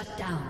Shut down.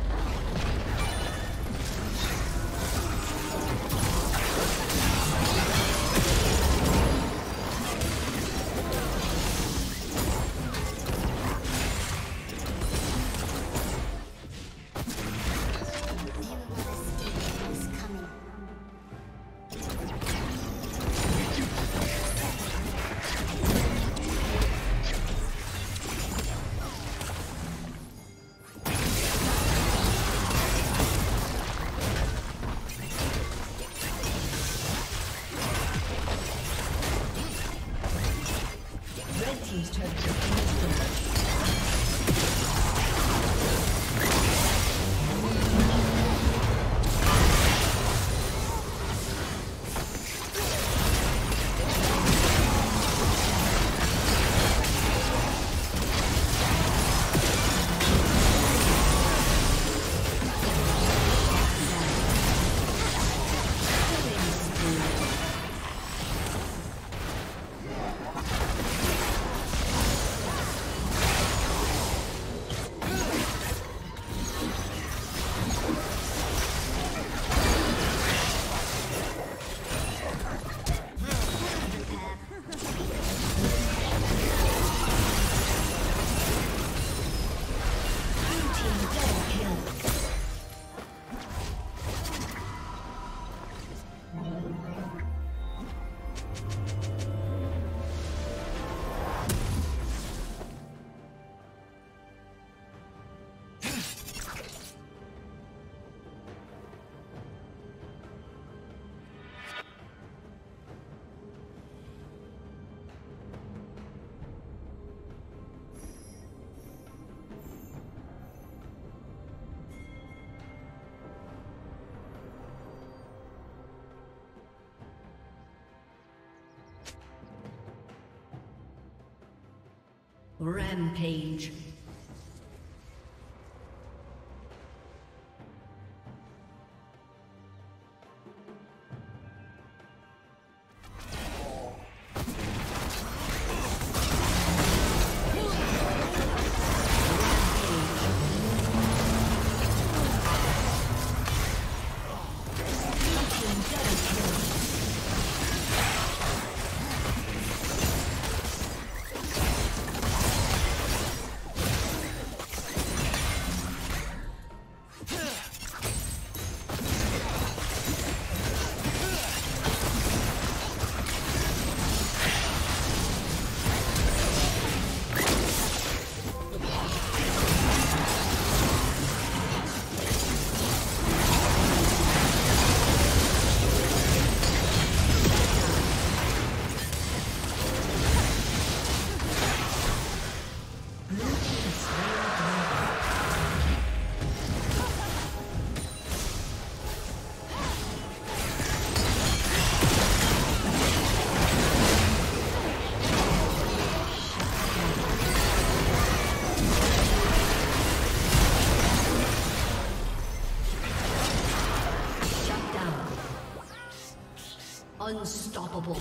Rampage. Unstoppable.